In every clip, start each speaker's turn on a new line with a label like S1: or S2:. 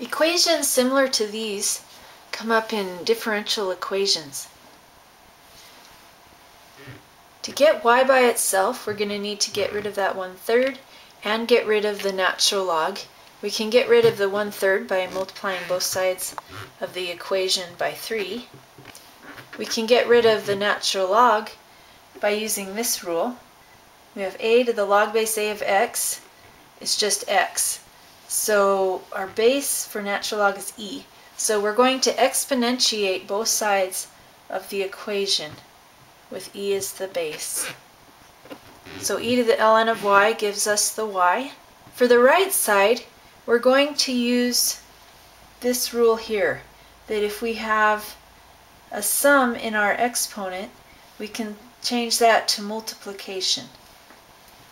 S1: Equations similar to these come up in differential equations. To get y by itself, we're going to need to get rid of that one-third and get rid of the natural log. We can get rid of the one-third by multiplying both sides of the equation by 3. We can get rid of the natural log by using this rule. We have a to the log base a of x is just x. So our base for natural log is e. So we're going to exponentiate both sides of the equation with e as the base. So e to the ln of y gives us the y. For the right side, we're going to use this rule here, that if we have a sum in our exponent, we can change that to multiplication.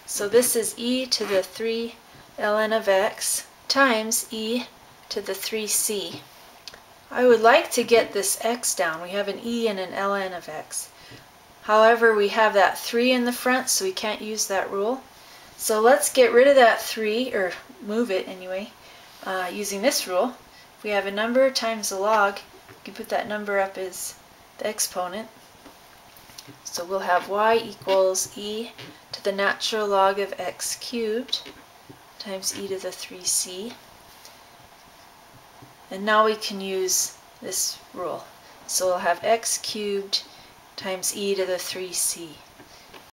S1: So this is e to the 3 ln of x times e to the 3c. I would like to get this x down. We have an e and an ln of x. However, we have that 3 in the front, so we can't use that rule. So let's get rid of that 3, or move it anyway, uh, using this rule. If we have a number times a log, you can put that number up as the exponent. So we'll have y equals e to the natural log of x cubed times e to the 3c. And now we can use this rule. So we'll have x cubed times e to the 3c.